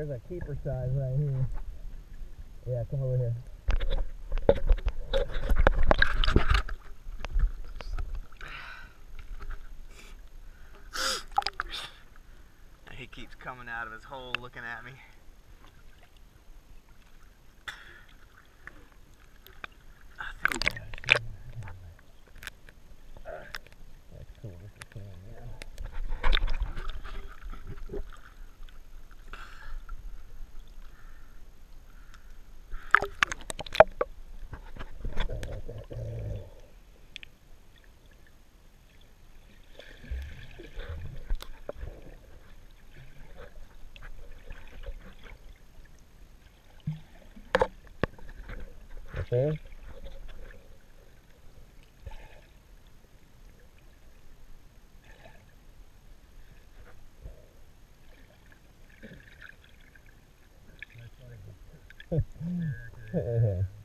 There's a keeper size right here. Yeah, come over here. He keeps coming out of his hole looking at me. Okay. yeah,